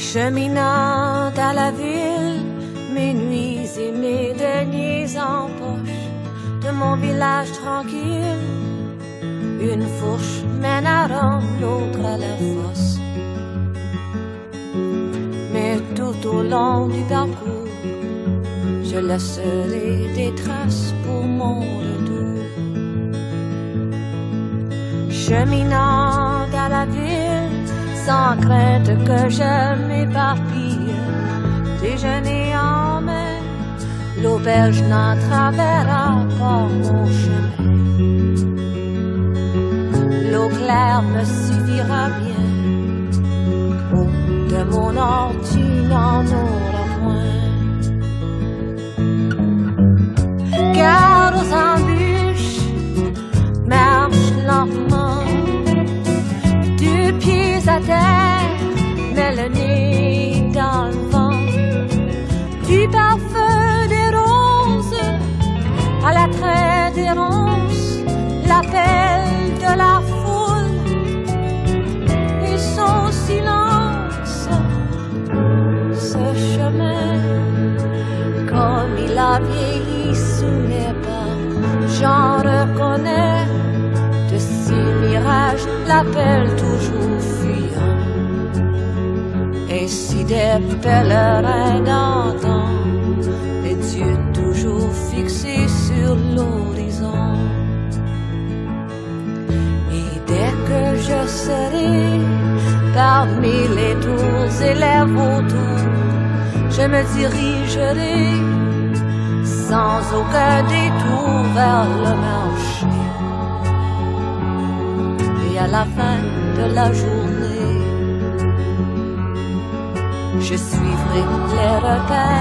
Cheminant à la ville, mes nuits et mes deniers en poche de mon village tranquille. Une fourche mène à Rome, l'autre à la fosse. Mais tout au long du parcours, je laisserai des traces pour mon retour. Cheminant sans crainte que je m'éparpille, déjeuner en mer, l'auberge n'entravera pas mon chemin. L'eau claire me suffira bien, de mon or tu n'en auras point. Garde aux embûches, marche lentement, deux pieds à terre, mais le nez dans le vent, du parfum des roses à la traite des ronces, l'appel de la foule et son silence, ce chemin, comme il a vieilli sous mes pas, j'en reconnais de ces mirages l'appel toujours si des pèlerins d'antan, les yeux toujours fixés sur l'horizon. Et dès que je serai parmi les tours et les vautours, je me dirigerai sans aucun détour vers le marché. Et à la fin de la journée, je suivrai les semés.